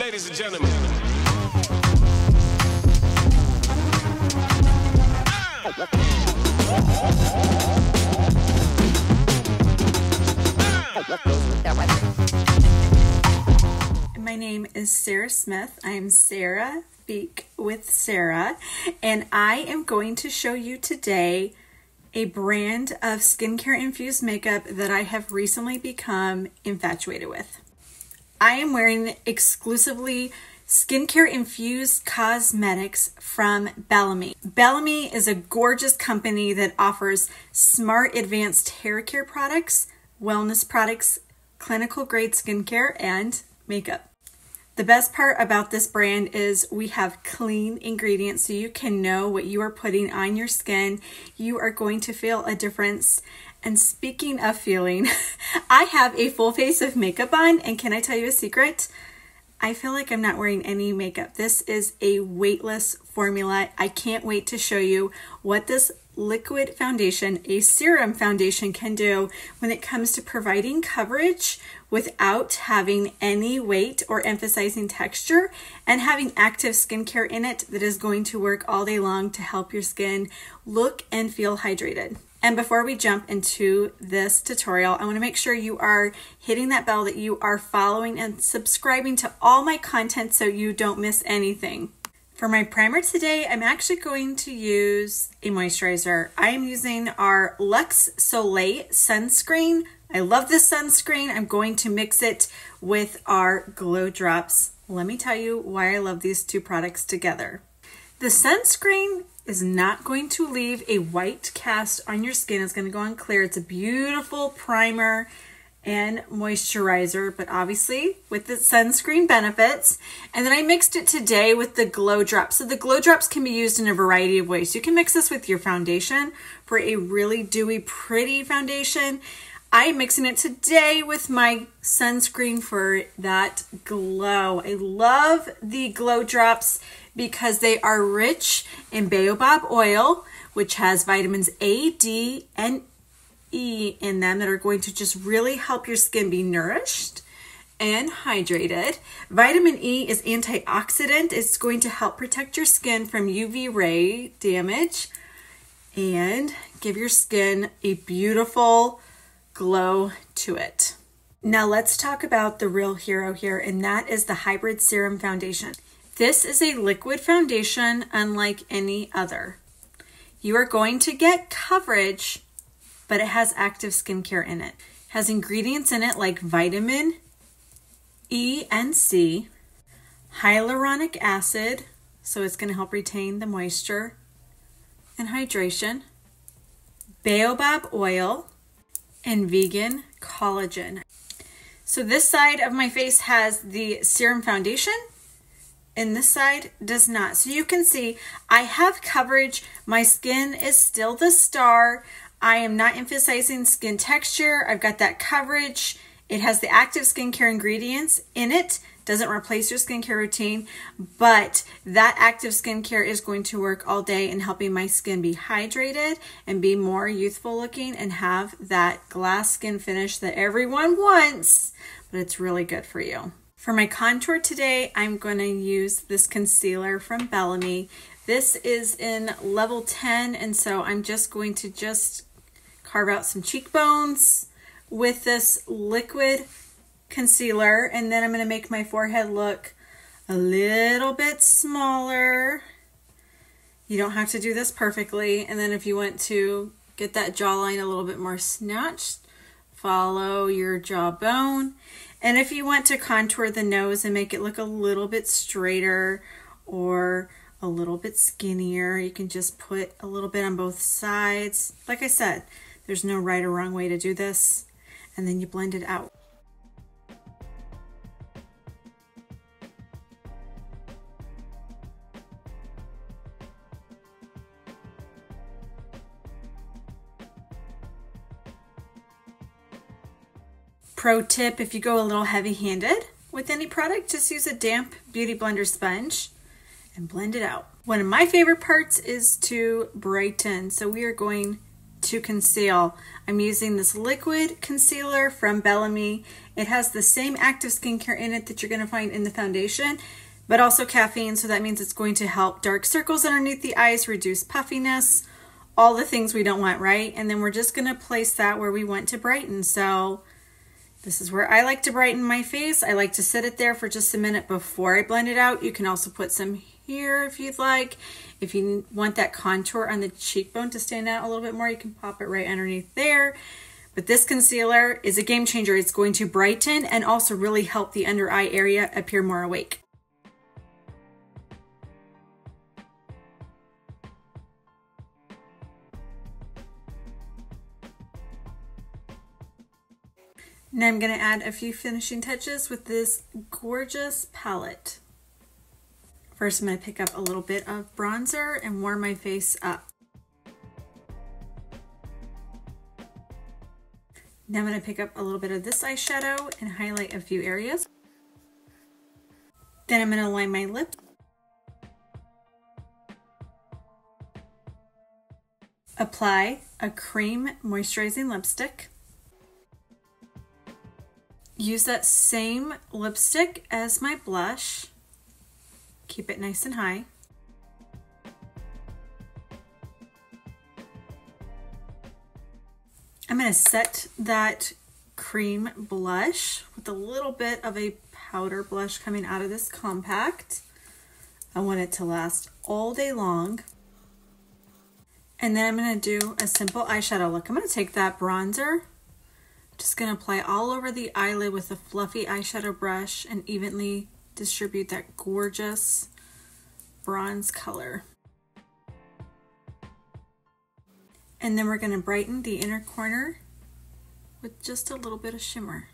Ladies and gentlemen. My name is Sarah Smith. I am Sarah Speak with Sarah, and I am going to show you today a brand of skincare infused makeup that I have recently become infatuated with. I am wearing exclusively skincare infused cosmetics from Bellame. Bellame is a gorgeous company that offers smart advanced hair care products, wellness products, clinical grade skincare, and makeup. The best part about this brand is we have clean ingredients so you can know what you are putting on your skin. You are going to feel a difference. And speaking of feeling, I have a full face of makeup on, and can I tell you a secret? I feel like I'm not wearing any makeup. This is a weightless formula. I can't wait to show you what this liquid foundation, a serum foundation, can do when it comes to providing coverage without having any weight or emphasizing texture and having active skincare in it that is going to work all day long to help your skin look and feel hydrated. And before we jump into this tutorial, I want to make sure you are hitting that bell that you are following and subscribing to all my content so you don't miss anything. For my primer today, I'm actually going to use a moisturizer. I am using our Luxe Soleil sunscreen. I love this sunscreen. I'm going to mix it with our Glow Drops. Let me tell you why I love these two products together. The sunscreen is not going to leave a white cast on your skin. It's going to go on clear. It's a beautiful primer and moisturizer, but obviously with the sunscreen benefits. And then I mixed it today with the Glow Drops. So the Glow Drops can be used in a variety of ways. You can mix this with your foundation for a really dewy, pretty foundation. I'm mixing it today with my sunscreen for that glow. I love the Glow Drops because they are rich in baobab oil, which has vitamins A, D, and E in them that are going to just really help your skin be nourished and hydrated. Vitamin E is antioxidant. It's going to help protect your skin from UV ray damage and give your skin a beautiful glow to it. Now let's talk about the real hero here, and that is the Hybrid Serum Foundation. This is a liquid foundation unlike any other. You are going to get coverage but it has active skincare in it. it. Has ingredients in it like vitamin E and C, hyaluronic acid, so it's going to help retain the moisture and hydration, baobab oil, and vegan collagen. So this side of my face has the serum foundation and this side does not. So you can see I have coverage. My skin is still the star. I am not emphasizing skin texture. I've got that coverage. It has the active skincare ingredients in it. Doesn't replace your skincare routine, but that active skincare is going to work all day in helping my skin be hydrated and be more youthful looking and have that glass skin finish that everyone wants, but it's really good for you. For my contour today, I'm going to use this concealer from Bellame. This is in level 10, and so I'm just going to just carve out some cheekbones with this liquid concealer and then I'm going to make my forehead look a little bit smaller. You don't have to do this perfectly and then if you want to get that jawline a little bit more snatched, follow your jawbone. And if you want to contour the nose and make it look a little bit straighter or a little bit skinnier, you can just put a little bit on both sides. Like I said, there's no right or wrong way to do this. And then you blend it out. Pro tip, if you go a little heavy handed with any product, just use a damp Beauty Blender sponge and blend it out. One of my favorite parts is to brighten. So we are going to conceal. I'm using this liquid concealer from Bellame. It has the same active skincare in it that you're going to find in the foundation, but also caffeine. So that means it's going to help dark circles underneath the eyes, reduce puffiness, all the things we don't want, right? And then we're just going to place that where we want to brighten. So this is where I like to brighten my face. I like to sit it there for just a minute before I blend it out. You can also put some here if you'd like. If you want that contour on the cheekbone to stand out a little bit more, you can pop it right underneath there. But this concealer is a game changer. It's going to brighten and also really help the under eye area appear more awake. Now I'm going to add a few finishing touches with this gorgeous palette. First, I'm going to pick up a little bit of bronzer and warm my face up. Now I'm going to pick up a little bit of this eyeshadow and highlight a few areas. Then I'm going to line my lip. Apply a cream moisturizing lipstick. Use that same lipstick as my blush Keep it nice and high. I'm going to set that cream blush with a little bit of a powder blush coming out of this compact. I want it to last all day long. And then I'm to do a simple eyeshadow look. I'm to take that bronzer, just going to apply all over the eyelid with a fluffy eyeshadow brush and evenly distribute that gorgeous bronze color. And then we're going to brighten the inner corner with just a little bit of shimmer.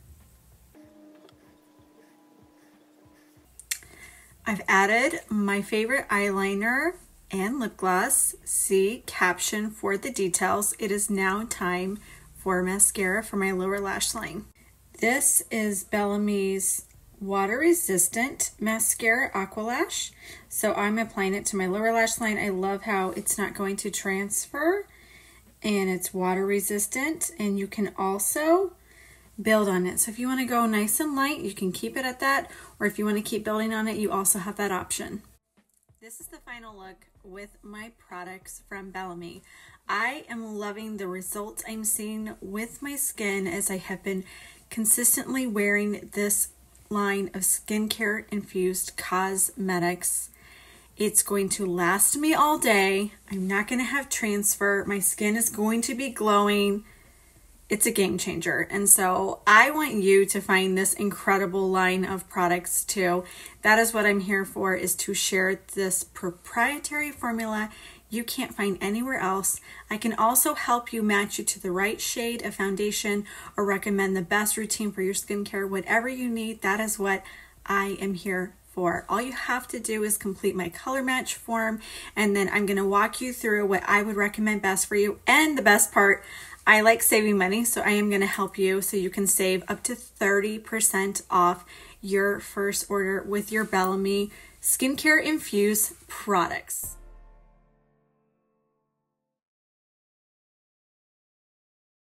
I've added my favorite eyeliner and lip gloss. See caption for the details. It is now time for mascara for my lower lash line. This is Bellame's water resistant mascara aqualash so I'm applying it to my lower lash line. I love how it's not going to transfer and it's water resistant and you can also build on it. So if you want to go nice and light you can keep it at that or if you want to keep building on it you also have that option. This is the final look with my products from Bellame I am loving the results I'm seeing with my skin as I have been consistently wearing this line of skincare infused cosmetics. It's going to last me all day. I'm not going to have transfer. My skin is going to be glowing. It's a game changer. And so I want you to find this incredible line of products too. That is what I'm here for is to share this proprietary formula you can't find anywhere else. I can also help you match you to the right shade of foundation or recommend the best routine for your skincare. Whatever you need, that is what I am here for. All you have to do is complete my color match form, and then I'm going to walk you through what I would recommend best for you. And the best part, I like saving money, so I am going to help you so you can save up to 30% off your first order with your Bellame skincare infused products.